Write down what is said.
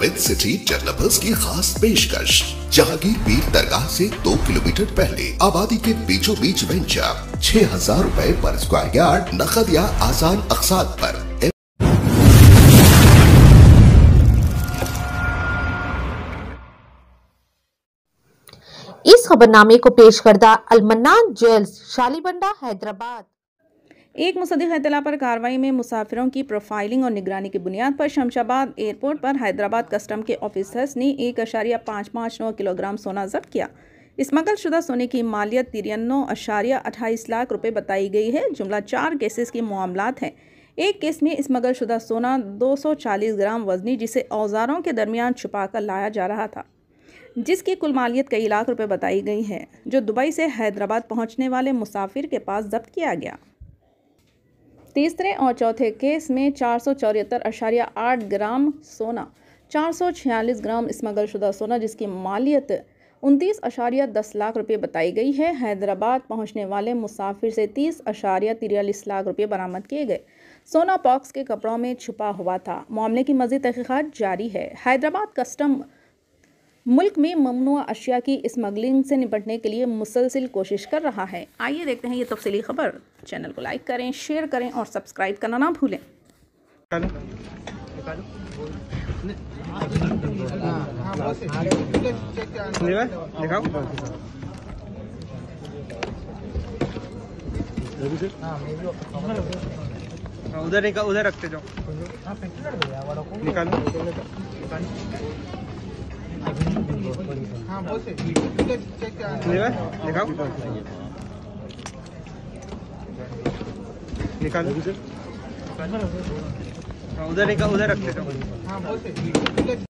With city developers की खास पेशकश जहांगीर पीर दरगाह से दो किलोमीटर पहले आबादी के बीचों बीच वेंचर छह हज़ार रूपए पर स्क्वायर यार्ड नकद या आसान अकसाद पर। इस खबरनामे को पेश करदा अलमन्नान जेल्स शालीबंडा हैदराबाद। एक मुसदिक इतला पर कार्रवाई में मुसाफिरों की प्रोफाइलिंग और निगरानी की बुनियाद पर शमशाबाद एयरपोर्ट पर हैदराबाद कस्टम के ऑफिसर्स ने एक अशारिया पाँच पाँच नौ किलोग्राम सोना जब्त किया। स्मगल शुदा सोने की मालियत तिरन्नो अशारिया अट्ठाईस लाख रुपये बताई गई है। जुमला चार केसेस के मामलात हैं। एक केस में स्मगल शुदा सोना 240 ग्राम वजनी, जिसे औजारों के दरमियान छुपा कर लाया जा रहा था, जिसकी कुल मालियत कई लाख रुपए बताई गई है, जो दुबई से हैदराबाद पहुँचने वाले मुसाफिर के पास जब्त किया गया। तीसरे और चौथे केस में चार ग्राम सोना, चार सौ छियालीस ग्राम स्मगल शुदा सोना, जिसकी मालियत उनतीस अशारिया दस लाख रुपये बताई गई है। हैदराबाद पहुँचने वाले मुसाफिर से तीस अशारिया तिरयालीस लाख रुपये बरामद किए गए। सोना पॉक्स के कपड़ों में छुपा हुआ था। मामले की मजीद तहकीक़ात जारी है। हैदराबाद कस्टम मुल्क में ममनू अशिया की स्मगलिंग से निपटने के लिए मुसलसिल कोशिश कर रहा है। आइए देखते हैं ये तफसली खबर। चैनल को लाइक करें शेयर करें और सब्सक्राइब करना ना भूलें। हाँ, उधर उधर रखते जाओ। निकालो। निकालो। उधर निकाल। उधर रखते जाओ